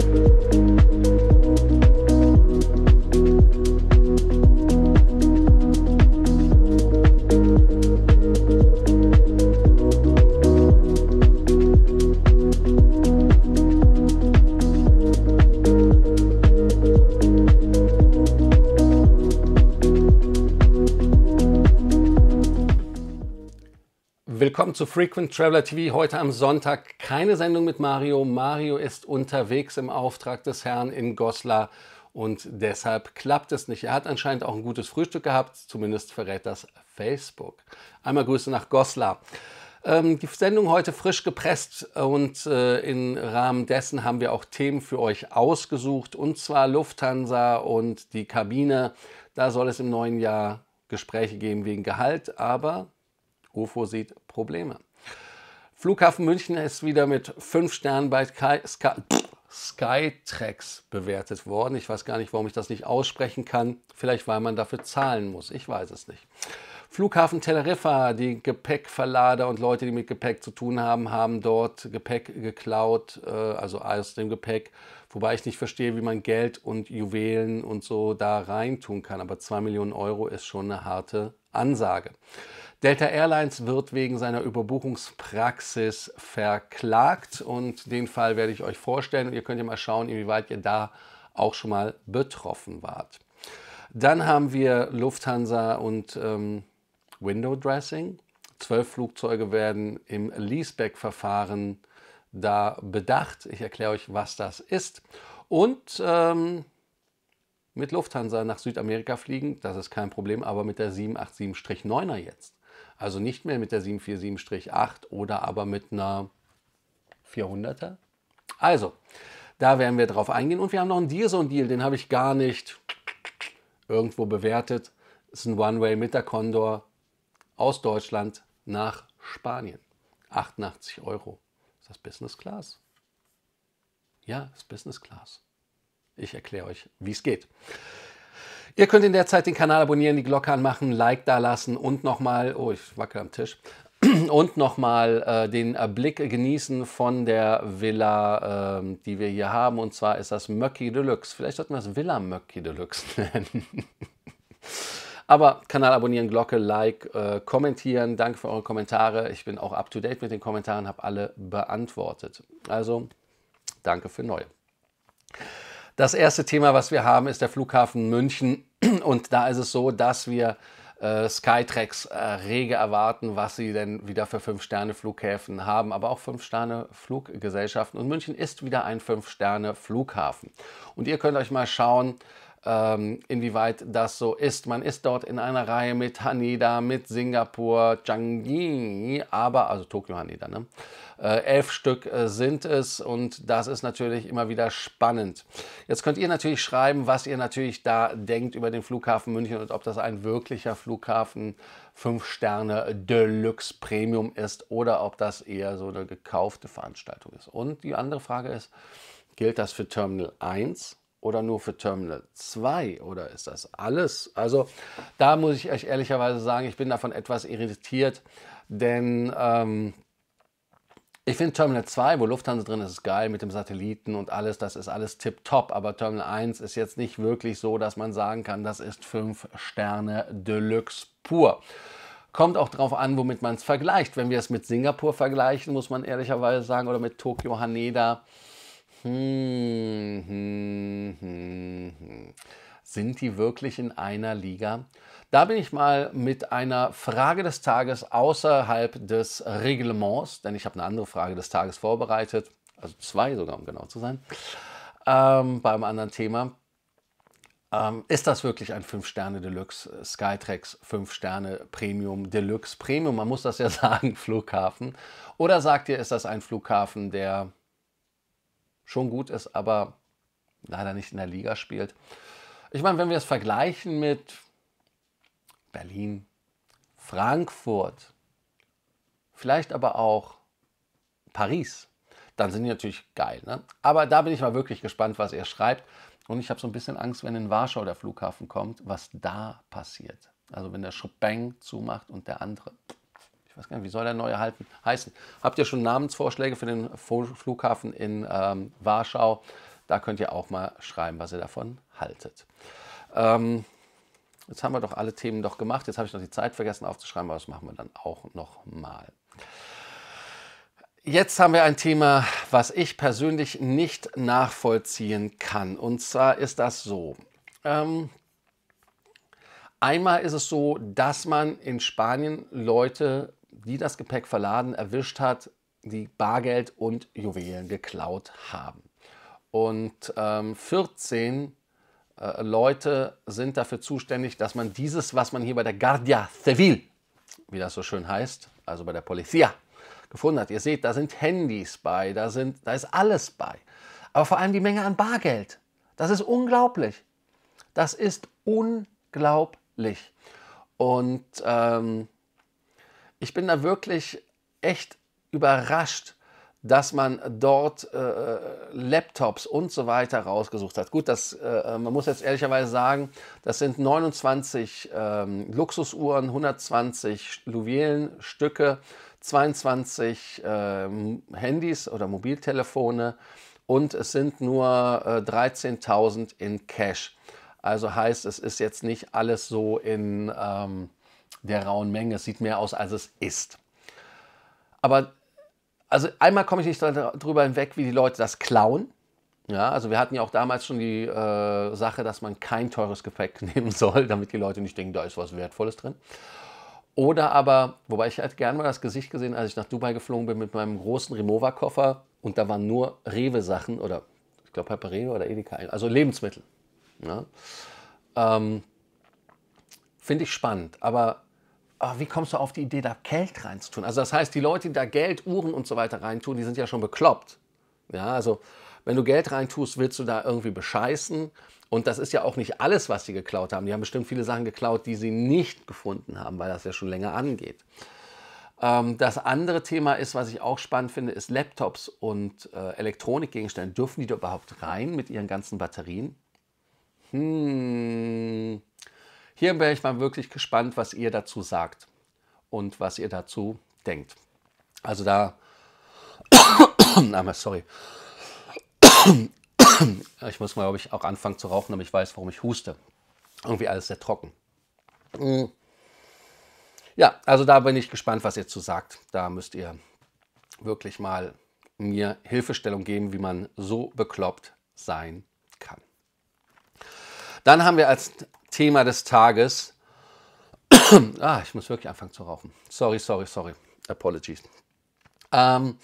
Thank you. Willkommen zu Frequent Traveler TV. Heute am Sonntag keine Sendung mit Mario. Mario ist unterwegs im Auftrag des Herrn in Goslar und deshalb klappt es nicht. Er hat anscheinend auch ein gutes Frühstück gehabt, zumindest verrät das Facebook. Einmal Grüße nach Goslar. Ähm, die Sendung heute frisch gepresst und äh, im Rahmen dessen haben wir auch Themen für euch ausgesucht und zwar Lufthansa und die Kabine. Da soll es im neuen Jahr Gespräche geben wegen Gehalt, aber UFO sieht Probleme. Flughafen München ist wieder mit 5 Sternen bei Sky, Skytrax bewertet worden. Ich weiß gar nicht, warum ich das nicht aussprechen kann. Vielleicht, weil man dafür zahlen muss. Ich weiß es nicht. Flughafen Teneriffa, die Gepäckverlader und Leute, die mit Gepäck zu tun haben, haben dort Gepäck geklaut, äh, also aus dem Gepäck. Wobei ich nicht verstehe, wie man Geld und Juwelen und so da reintun kann. Aber 2 Millionen Euro ist schon eine harte Ansage. Delta Airlines wird wegen seiner Überbuchungspraxis verklagt und den Fall werde ich euch vorstellen und ihr könnt ja mal schauen, inwieweit ihr da auch schon mal betroffen wart. Dann haben wir Lufthansa und ähm, Window Dressing. Zwölf Flugzeuge werden im Leaseback-Verfahren da bedacht. Ich erkläre euch, was das ist. Und ähm, mit Lufthansa nach Südamerika fliegen, das ist kein Problem, aber mit der 787-9er jetzt. Also nicht mehr mit der 747-8 oder aber mit einer 400er. Also, da werden wir drauf eingehen. Und wir haben noch einen Dearson-Deal, den habe ich gar nicht irgendwo bewertet. Ist ein One-Way mit der Condor aus Deutschland nach Spanien. 88 Euro. Ist das Business Class? Ja, ist Business Class. Ich erkläre euch, wie es geht. Ihr könnt in der Zeit den Kanal abonnieren, die Glocke anmachen, Like da lassen und nochmal, oh, ich wackel am Tisch, und nochmal äh, den äh, Blick genießen von der Villa, äh, die wir hier haben. Und zwar ist das Möcki Deluxe. Vielleicht sollten wir es Villa Möcki Deluxe nennen. Aber Kanal abonnieren, Glocke, Like, äh, kommentieren. Danke für eure Kommentare. Ich bin auch up to date mit den Kommentaren, habe alle beantwortet. Also danke für neue. Das erste Thema, was wir haben, ist der Flughafen München. Und da ist es so, dass wir äh, Skytrax äh, rege erwarten, was sie denn wieder für 5-Sterne-Flughäfen haben, aber auch 5-Sterne-Fluggesellschaften. Und München ist wieder ein 5-Sterne-Flughafen. Und ihr könnt euch mal schauen, ähm, inwieweit das so ist. Man ist dort in einer Reihe mit Haneda, mit Singapur, Changi, aber, also Tokio Haneda, ne? Äh, elf Stück äh, sind es und das ist natürlich immer wieder spannend. Jetzt könnt ihr natürlich schreiben, was ihr natürlich da denkt über den Flughafen München und ob das ein wirklicher Flughafen 5 Sterne Deluxe Premium ist oder ob das eher so eine gekaufte Veranstaltung ist. Und die andere Frage ist, gilt das für Terminal 1 oder nur für Terminal 2 oder ist das alles? Also da muss ich euch ehrlicherweise sagen, ich bin davon etwas irritiert, denn ähm, ich finde Terminal 2, wo Lufthansa drin ist, ist geil mit dem Satelliten und alles, das ist alles tipptopp, aber Terminal 1 ist jetzt nicht wirklich so, dass man sagen kann, das ist 5 Sterne Deluxe pur. Kommt auch darauf an, womit man es vergleicht. Wenn wir es mit Singapur vergleichen, muss man ehrlicherweise sagen, oder mit Tokio Haneda, hm, hm, hm, hm. Sind die wirklich in einer Liga? Da bin ich mal mit einer Frage des Tages außerhalb des Reglements, denn ich habe eine andere Frage des Tages vorbereitet, also zwei sogar, um genau zu sein, ähm, beim anderen Thema. ähm, ist das wirklich ein 5-Sterne-Deluxe äh, Skytrax 5-Sterne Premium Deluxe Premium? Man muss das ja sagen, Flughafen. Oder sagt ihr, ist das ein Flughafen, der schon gut ist, aber leider nicht in der Liga spielt? Ich meine, wenn wir es vergleichen mit Berlin, Frankfurt, vielleicht aber auch Paris, dann sind die natürlich geil. Ne? Aber da bin ich mal wirklich gespannt, was er schreibt. Und ich habe so ein bisschen Angst, wenn in Warschau der Flughafen kommt, was da passiert. Also wenn der Schubeng zumacht und der andere. Weiß gar nicht, wie soll der neue halten, heißen? Habt ihr schon Namensvorschläge für den Flughafen in ähm, Warschau? Da könnt ihr auch mal schreiben, was ihr davon haltet. Ähm, jetzt haben wir doch alle Themen doch gemacht. Jetzt habe ich noch die Zeit vergessen aufzuschreiben, aber das machen wir dann auch noch mal. Jetzt haben wir ein Thema, was ich persönlich nicht nachvollziehen kann. Und zwar ist das so. Ähm, einmal ist es so, dass man in Spanien Leute, die das Gepäck verladen, erwischt hat, die Bargeld und Juwelen geklaut haben. Und ähm, 14 äh, Leute sind dafür zuständig, dass man dieses, was man hier bei der Guardia Civil, wie das so schön heißt, also bei der Polizia, gefunden hat. Ihr seht, da sind Handys bei, da, sind, da ist alles bei. Aber vor allem die Menge an Bargeld. Das ist unglaublich. Das ist unglaublich. Und ähm, ich bin da wirklich echt überrascht, dass man dort äh, Laptops und so weiter rausgesucht hat. Gut, das, äh, man muss jetzt ehrlicherweise sagen, das sind 29 ähm, Luxusuhren, 120 Juwelenstücke, 22 äh, Handys oder Mobiltelefone und es sind nur äh, 13.000 in Cash. Also heißt, es ist jetzt nicht alles so in ähm, der rauen Menge. Es sieht mehr aus, als es ist. Aber also einmal komme ich nicht darüber hinweg, wie die Leute das klauen. Ja, also wir hatten ja auch damals schon die äh, Sache, dass man kein teures Gepäck nehmen soll, damit die Leute nicht denken, da ist was Wertvolles drin. Oder aber, wobei ich halt gerne mal das Gesicht gesehen, als ich nach Dubai geflogen bin mit meinem großen Remover-Koffer und da waren nur Rewe-Sachen oder ich glaube bei Rewe oder Edeka, also Lebensmittel. Ja. Ähm, Finde ich spannend, aber wie kommst du auf die Idee, da Geld reinzutun? Also das heißt, die Leute, die da Geld, Uhren und so weiter reintun, die sind ja schon bekloppt. Ja, also wenn du Geld reintust, willst du da irgendwie bescheißen und das ist ja auch nicht alles, was sie geklaut haben. Die haben bestimmt viele Sachen geklaut, die sie nicht gefunden haben, weil das ja schon länger angeht. Ähm, das andere Thema ist, was ich auch spannend finde, ist Laptops und äh, Elektronikgegenstände. Dürfen die da überhaupt rein mit ihren ganzen Batterien? Hm. Hier wäre ich mal wirklich gespannt, was ihr dazu sagt und was ihr dazu denkt. Also da, sorry, ich muss mal, glaube ich, auch anfangen zu rauchen, damit ich weiß, warum ich huste. Irgendwie alles sehr trocken. Mm. Ja, also da bin ich gespannt, was ihr zu sagt. Da müsst ihr wirklich mal mir Hilfestellung geben, wie man so bekloppt sein kann. Dann haben wir als Thema des Tages, ah, ich muss wirklich anfangen zu rauchen. Sorry, sorry, sorry. Apologies. Ähm,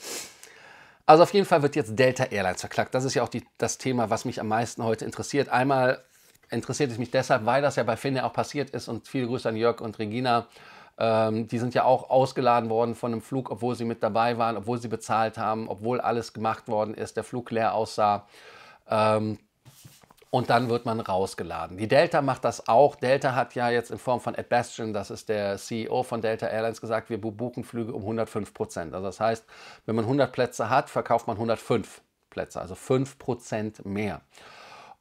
also auf jeden Fall wird jetzt Delta Airlines verklagt. Das ist ja auch die, das Thema, was mich am meisten heute interessiert. Einmal interessiert es mich deshalb, weil das ja bei Finne auch passiert ist und viele Grüße an Jörg und Regina. Ähm, die sind ja auch ausgeladen worden von einem Flug, obwohl sie mit dabei waren, obwohl sie bezahlt haben, obwohl alles gemacht worden ist, der Flug leer aussah. Ähm, und dann wird man rausgeladen. Die Delta macht das auch. Delta hat ja jetzt in Form von Ed Bastian, das ist der CEO von Delta Airlines, gesagt, wir buchen Flüge um 105 Prozent. Also das heißt, wenn man 100 Plätze hat, verkauft man 105 Plätze, also 5 Prozent mehr.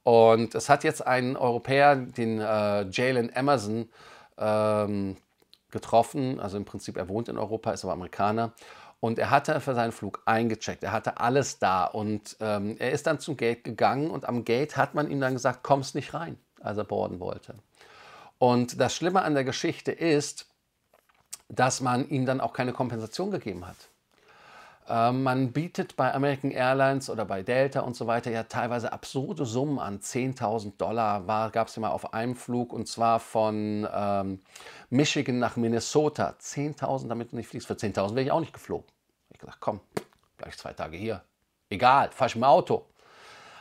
Und es hat jetzt einen Europäer, den äh, Jalen Emerson, ähm, getroffen. Also im Prinzip, er wohnt in Europa, ist aber Amerikaner. Und er hatte für seinen Flug eingecheckt, er hatte alles da und ähm, er ist dann zum Gate gegangen und am Gate hat man ihm dann gesagt, kommst nicht rein, als er boarden wollte. Und das Schlimme an der Geschichte ist, dass man ihm dann auch keine Kompensation gegeben hat. Ähm, man bietet bei American Airlines oder bei Delta und so weiter ja teilweise absurde Summen an. 10.000 Dollar gab es ja mal auf einem Flug und zwar von ähm, Michigan nach Minnesota. 10.000, damit du nicht fliegst. Für 10.000 wäre ich auch nicht geflogen. Ich gesagt, komm, gleich zwei Tage hier. Egal, fahr ich im Auto.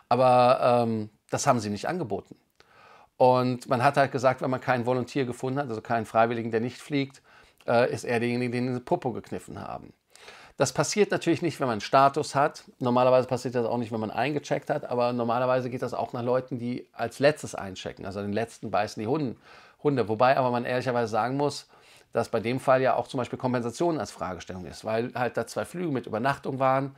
Aber ähm, das haben sie nicht angeboten. Und man hat halt gesagt, wenn man keinen Volontier gefunden hat, also keinen Freiwilligen, der nicht fliegt, äh, ist er derjenige, den in den Popo gekniffen haben. Das passiert natürlich nicht, wenn man Status hat. Normalerweise passiert das auch nicht, wenn man eingecheckt hat. Aber normalerweise geht das auch nach Leuten, die als letztes einchecken. Also den letzten beißen die Hunde. Hunde. Wobei aber man ehrlicherweise sagen muss, dass bei dem Fall ja auch zum Beispiel Kompensation als Fragestellung ist. Weil halt da zwei Flüge mit Übernachtung waren,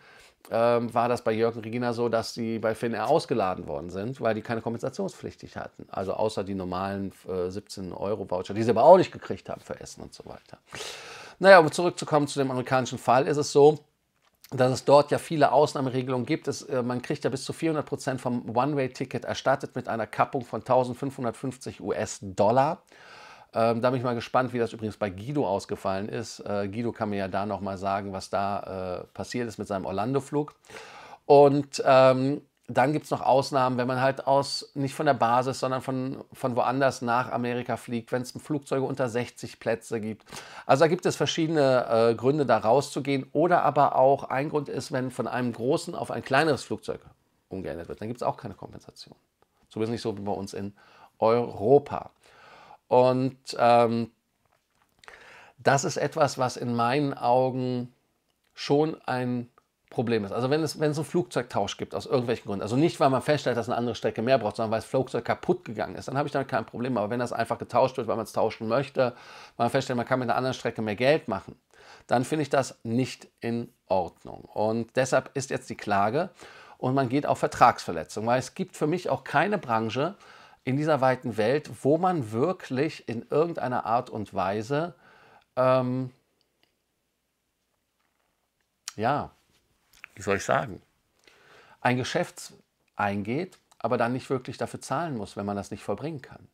ähm, war das bei Jörg und Regina so, dass die bei Finnair ausgeladen worden sind, weil die keine Kompensationspflichtig hatten. Also außer die normalen äh, 17 Euro Voucher, die sie aber auch nicht gekriegt haben für Essen und so weiter. Naja, um zurückzukommen zu dem amerikanischen Fall, ist es so, dass es dort ja viele Ausnahmeregelungen gibt. Es, äh, man kriegt ja bis zu 400 Prozent vom One-Way-Ticket erstattet mit einer Kappung von 1550 US-Dollar. Ähm, da bin ich mal gespannt, wie das übrigens bei Guido ausgefallen ist. Äh, Guido kann mir ja da nochmal sagen, was da äh, passiert ist mit seinem Orlando-Flug. Und ähm, dann gibt es noch Ausnahmen, wenn man halt aus, nicht von der Basis, sondern von, von woanders nach Amerika fliegt, wenn es Flugzeuge unter 60 Plätze gibt. Also da gibt es verschiedene äh, Gründe, da rauszugehen. Oder aber auch ein Grund ist, wenn von einem großen auf ein kleineres Flugzeug umgeändert wird, dann gibt es auch keine Kompensation. Zumindest nicht so wie bei uns in Europa. Und ähm, das ist etwas, was in meinen Augen schon ein Problem ist. Also wenn es, wenn es einen Flugzeugtausch gibt, aus irgendwelchen Gründen, also nicht, weil man feststellt, dass eine andere Strecke mehr braucht, sondern weil das Flugzeug kaputt gegangen ist, dann habe ich damit kein Problem. Aber wenn das einfach getauscht wird, weil man es tauschen möchte, weil man feststellt, man kann mit einer anderen Strecke mehr Geld machen, dann finde ich das nicht in Ordnung. Und deshalb ist jetzt die Klage und man geht auf Vertragsverletzung, weil es gibt für mich auch keine Branche in dieser weiten Welt, wo man wirklich in irgendeiner Art und Weise ähm, ja, wie soll ich sagen, ein Geschäft eingeht, aber dann nicht wirklich dafür zahlen muss, wenn man das nicht vollbringen kann.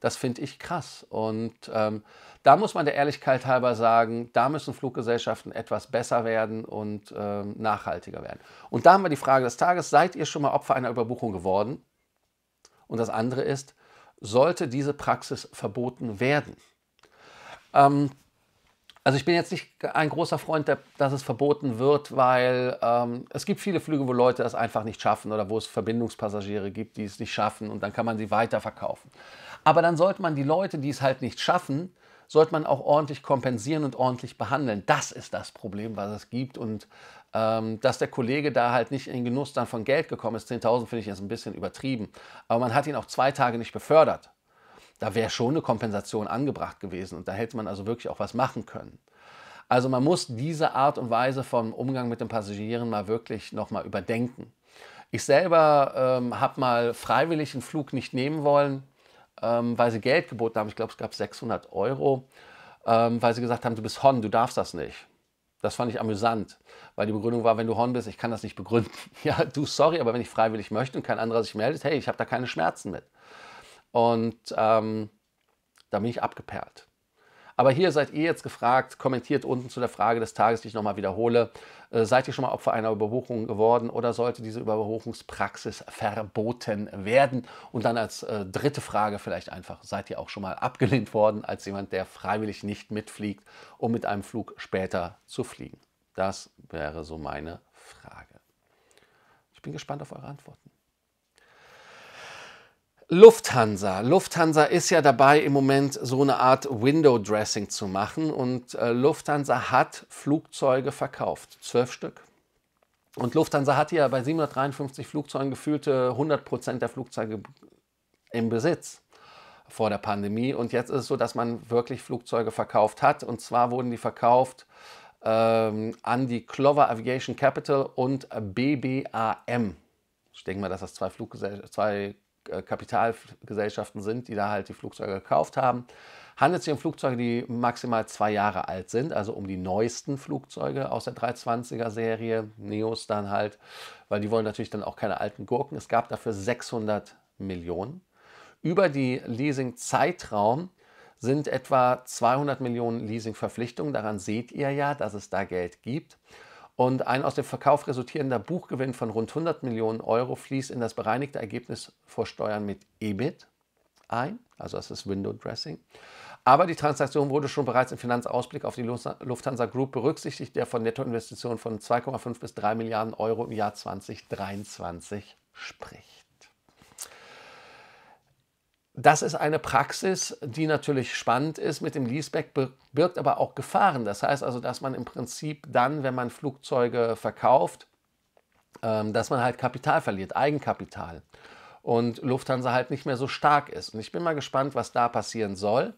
Das finde ich krass. Und ähm, da muss man der Ehrlichkeit halber sagen, da müssen Fluggesellschaften etwas besser werden und ähm, nachhaltiger werden. Und da haben wir die Frage des Tages, seid ihr schon mal Opfer einer Überbuchung geworden? Und das andere ist, sollte diese Praxis verboten werden? Ähm, also ich bin jetzt nicht ein großer Freund, dass es verboten wird, weil ähm, es gibt viele Flüge, wo Leute das einfach nicht schaffen oder wo es Verbindungspassagiere gibt, die es nicht schaffen und dann kann man sie weiterverkaufen. Aber dann sollte man die Leute, die es halt nicht schaffen, sollte man auch ordentlich kompensieren und ordentlich behandeln. Das ist das Problem, was es gibt. Und ähm, dass der Kollege da halt nicht in Genuss dann von Geld gekommen ist, 10.000 finde ich jetzt ein bisschen übertrieben. Aber man hat ihn auch zwei Tage nicht befördert da wäre schon eine Kompensation angebracht gewesen und da hätte man also wirklich auch was machen können. Also man muss diese Art und Weise vom Umgang mit den Passagieren mal wirklich nochmal überdenken. Ich selber ähm, habe mal freiwillig einen Flug nicht nehmen wollen, ähm, weil sie Geld geboten haben. Ich glaube, es gab 600 Euro, ähm, weil sie gesagt haben, du bist Hon, du darfst das nicht. Das fand ich amüsant, weil die Begründung war, wenn du Hon bist, ich kann das nicht begründen. Ja, du, sorry, aber wenn ich freiwillig möchte und kein anderer sich meldet, hey, ich habe da keine Schmerzen mit. Und ähm, da bin ich abgeperlt. Aber hier seid ihr jetzt gefragt, kommentiert unten zu der Frage des Tages, die ich nochmal wiederhole. Äh, seid ihr schon mal Opfer einer Überbuchung geworden oder sollte diese Überbuchungspraxis verboten werden? Und dann als äh, dritte Frage vielleicht einfach, seid ihr auch schon mal abgelehnt worden als jemand, der freiwillig nicht mitfliegt, um mit einem Flug später zu fliegen? Das wäre so meine Frage. Ich bin gespannt auf eure Antworten. Lufthansa. Lufthansa ist ja dabei, im Moment so eine Art Window-Dressing zu machen. Und äh, Lufthansa hat Flugzeuge verkauft, zwölf Stück. Und Lufthansa hatte ja bei 753 Flugzeugen gefühlte 100 Prozent der Flugzeuge im Besitz vor der Pandemie. Und jetzt ist es so, dass man wirklich Flugzeuge verkauft hat. Und zwar wurden die verkauft ähm, an die Clover Aviation Capital und BBAM. Ich denke mal, dass das zwei, Fluggesellschaften, zwei Kapitalgesellschaften sind, die da halt die Flugzeuge gekauft haben. Handelt sich um Flugzeuge, die maximal zwei Jahre alt sind, also um die neuesten Flugzeuge aus der 320er Serie, Neos dann halt, weil die wollen natürlich dann auch keine alten Gurken. Es gab dafür 600 Millionen. Über die Leasing-Zeitraum sind etwa 200 Millionen Leasing-Verpflichtungen. Daran seht ihr ja, dass es da Geld gibt. Und ein aus dem Verkauf resultierender Buchgewinn von rund 100 Millionen Euro fließt in das bereinigte Ergebnis vor Steuern mit EBIT ein, also das ist Window Dressing. Aber die Transaktion wurde schon bereits im Finanzausblick auf die Lufthansa Group berücksichtigt, der von Nettoinvestitionen von 2,5 bis 3 Milliarden Euro im Jahr 2023 spricht. Das ist eine Praxis, die natürlich spannend ist mit dem Leaseback, birgt aber auch Gefahren. Das heißt also, dass man im Prinzip dann, wenn man Flugzeuge verkauft, ähm, dass man halt Kapital verliert, Eigenkapital. Und Lufthansa halt nicht mehr so stark ist. Und ich bin mal gespannt, was da passieren soll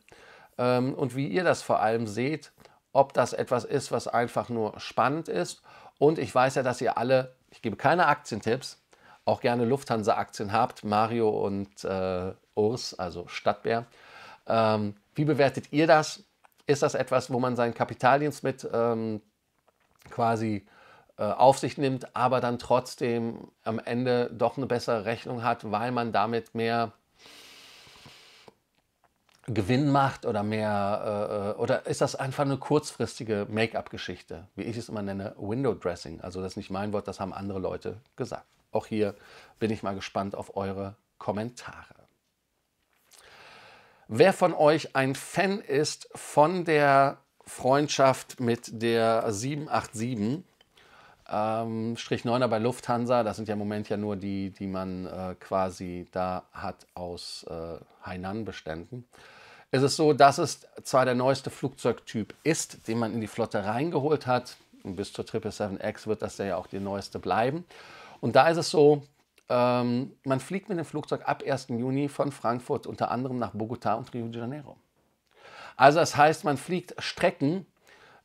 ähm, und wie ihr das vor allem seht, ob das etwas ist, was einfach nur spannend ist. Und ich weiß ja, dass ihr alle, ich gebe keine Aktientipps, auch gerne Lufthansa-Aktien habt, Mario und äh, Urs, also Stadtbär. Ähm, wie bewertet ihr das? Ist das etwas, wo man seinen Kapitaldienst mit ähm, quasi äh, auf sich nimmt, aber dann trotzdem am Ende doch eine bessere Rechnung hat, weil man damit mehr Gewinn macht oder mehr, äh, oder ist das einfach eine kurzfristige Make-up-Geschichte, wie ich es immer nenne, Window Dressing? Also das ist nicht mein Wort, das haben andere Leute gesagt. Auch hier bin ich mal gespannt auf eure Kommentare. Wer von euch ein Fan ist von der Freundschaft mit der 787, ähm, Strich 9er bei Lufthansa, das sind ja im Moment ja nur die, die man äh, quasi da hat aus äh, Hainan-Beständen, ist es so, dass es zwar der neueste Flugzeugtyp ist, den man in die Flotte reingeholt hat, und bis zur 777X wird das ja auch die neueste bleiben. Und da ist es so, ähm, man fliegt mit dem Flugzeug ab 1. Juni von Frankfurt unter anderem nach Bogotá und Rio de Janeiro. Also das heißt, man fliegt Strecken,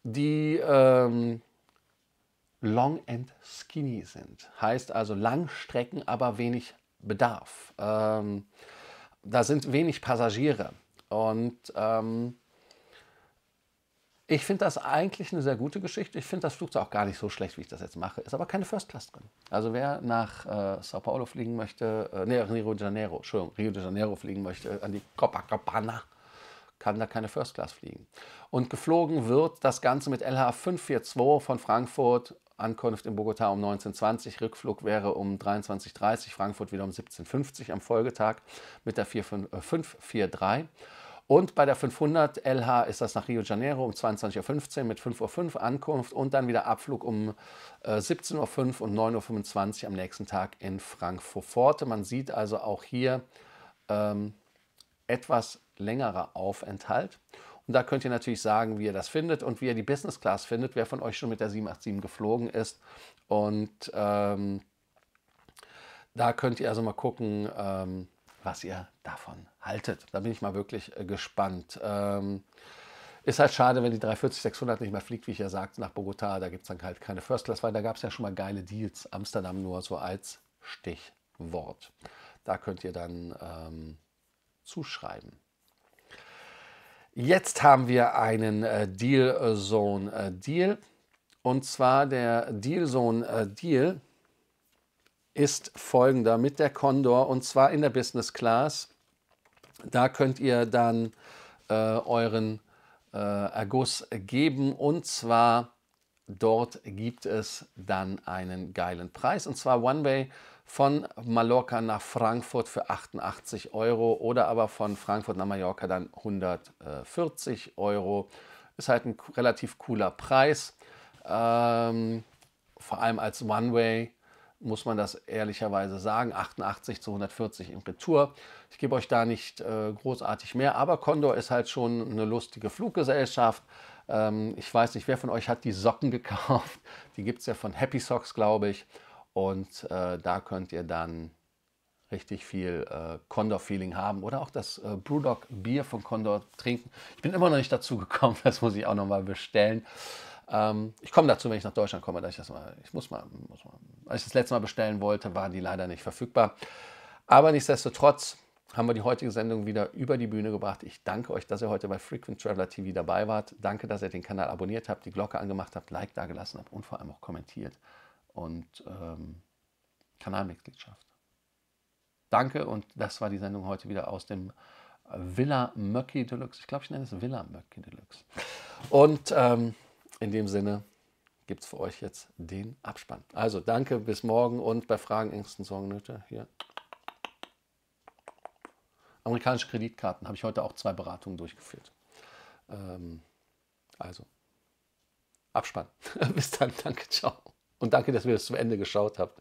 die ähm, long and skinny sind. Heißt also Langstrecken, aber wenig Bedarf. Ähm, da sind wenig Passagiere. Und ähm, ich finde das eigentlich eine sehr gute Geschichte. Ich finde das Flugzeug auch gar nicht so schlecht, wie ich das jetzt mache. Ist aber keine First Class drin. Also wer nach äh, Sao Paulo fliegen möchte, äh, nee, Rio de Janeiro, Entschuldigung, Rio de Janeiro fliegen möchte, an die Copacabana, kann da keine First Class fliegen. Und geflogen wird das Ganze mit LH 542 von Frankfurt, Ankunft in Bogotá um 19.20 Rückflug wäre um 23.30 Frankfurt wieder um 17.50 am Folgetag mit der 543. Und bei der 500 LH ist das nach Rio de Janeiro um 22.15 Uhr mit 5.05 Uhr Ankunft und dann wieder Abflug um äh, 17.05 Uhr und 9.25 Uhr am nächsten Tag in Frankfurt. Man sieht also auch hier ähm, etwas längerer Aufenthalt. Und da könnt ihr natürlich sagen, wie ihr das findet und wie ihr die Business Class findet, wer von euch schon mit der 787 geflogen ist. Und ähm, da könnt ihr also mal gucken, ähm, was ihr davon haltet. Da bin ich mal wirklich äh, gespannt. Ähm, ist halt schade, wenn die 340-600 nicht mehr fliegt, wie ich ja sagte, nach Bogota. Da gibt es dann halt keine First Class, weil da gab es ja schon mal geile Deals. Amsterdam nur so als Stichwort. Da könnt ihr dann ähm, zuschreiben. Jetzt haben wir einen äh, Deal Zone äh, Deal. Und zwar der Deal Zone äh, Deal ist folgender mit der Condor und zwar in der Business Class. Da könnt ihr dann äh, euren äh, Erguss geben und zwar dort gibt es dann einen geilen Preis und zwar One Way von Mallorca nach Frankfurt für 88 Euro oder aber von Frankfurt nach Mallorca dann 140 Euro. Ist halt ein relativ cooler Preis, ähm, vor allem als One Way muss man das ehrlicherweise sagen. 88 zu 140 im Retour. Ich gebe euch da nicht äh, großartig mehr, aber Condor ist halt schon eine lustige Fluggesellschaft. Ähm, ich weiß nicht, wer von euch hat die Socken gekauft. Die gibt es ja von Happy Socks, glaube ich. Und äh, da könnt ihr dann richtig viel äh, Condor-Feeling haben oder auch das äh, Brewdog Bier von Condor trinken. Ich bin immer noch nicht dazu gekommen, das muss ich auch noch mal bestellen. Ähm, ich komme dazu, wenn ich nach Deutschland komme, dass ich das mal, ich muss mal, muss mal, als ich das letzte Mal bestellen wollte, waren die leider nicht verfügbar. Aber nichtsdestotrotz haben wir die heutige Sendung wieder über die Bühne gebracht. Ich danke euch, dass ihr heute bei Frequent Traveler TV dabei wart. Danke, dass ihr den Kanal abonniert habt, die Glocke angemacht habt, Like da gelassen habt und vor allem auch kommentiert und ähm, Kanalmitgliedschaft. Danke und das war die Sendung heute wieder aus dem Villa Möcki Deluxe. Ich glaube, ich nenne es Villa Möcki Deluxe. Und ähm, in dem Sinne gibt es für euch jetzt den Abspann. Also danke, bis morgen und bei Fragen, Ängsten, Sorgen, Nöte hier. Amerikanische Kreditkarten habe ich heute auch zwei Beratungen durchgeführt. Ähm, also Abspann. bis dann, danke, ciao. Und danke, dass ihr bis zum Ende geschaut habt.